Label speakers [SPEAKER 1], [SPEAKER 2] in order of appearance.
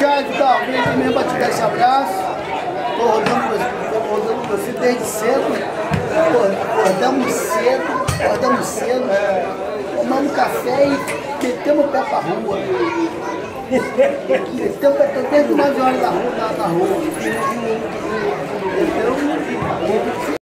[SPEAKER 1] verdade, tá vim aqui mesmo para te dar esse abraço. Tô rodando, rodando com você desde cedo. Acordamos cedo, acordamos cedo, tomamos café e metemos o pé pra rua. metemos o pé desde 9 horas da rua. na, na rua.